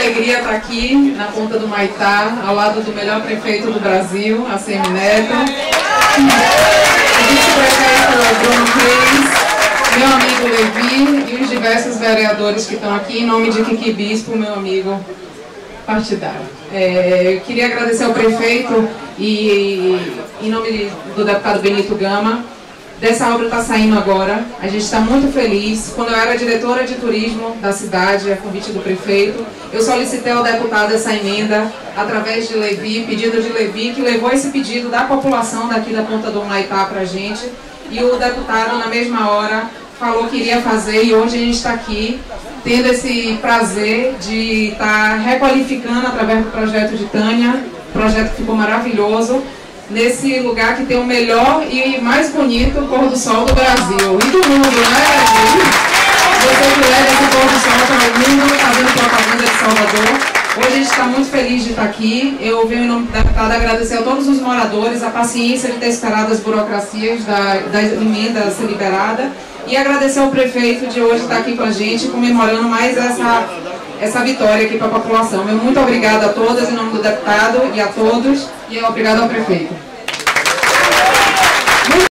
alegria estar aqui na ponta do Maitá, ao lado do melhor prefeito do Brasil, a Semineto. O vice-prefeito Bruno Reis, meu amigo Levi e os diversos vereadores que estão aqui, em nome de Kiki Bispo, meu amigo partidário. É, eu queria agradecer ao prefeito e, em nome do deputado Benito Gama, dessa obra está saindo agora. A gente está muito feliz. Quando eu era diretora de turismo da cidade, a convite do prefeito, eu solicitei ao deputado essa emenda através de Levi, pedido de Levi, que levou esse pedido da população daqui da Ponta do Maitá para a gente. E o deputado, na mesma hora, falou que iria fazer e hoje a gente está aqui tendo esse prazer de estar tá requalificando através do projeto de Tânia, projeto que ficou maravilhoso, nesse lugar que tem o melhor e mais bonito pôr do sol do Brasil e do mundo, né, Você que leva esse pôr do sol para o mundo, fazendo propaganda de Salvador. Hoje a gente está muito feliz de estar aqui. Eu venho em nome do deputado agradecer a todos os moradores a paciência de ter esperado as burocracias da, da emenda ser liberada e agradecer ao prefeito de hoje estar aqui com a gente, comemorando mais essa, essa vitória aqui para a população. Muito obrigada a todas, em nome do deputado e a todos, e obrigado ao prefeito.